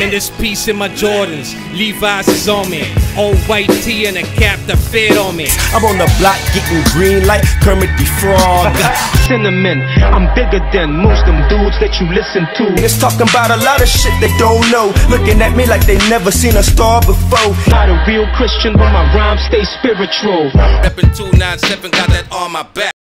Man, this piece in my Jordans. Levi's is on me. Old white tee and a cap that fit on me. I'm on the block getting green like Kermit the Frog. Cinnamon, I'm bigger than most them dudes that you listen to. Niggas talking about a lot of shit they don't know. Looking at me like they never seen a star before. Not a real Christian, but my rhymes stay spiritual. Reppin' 297, got that on my back.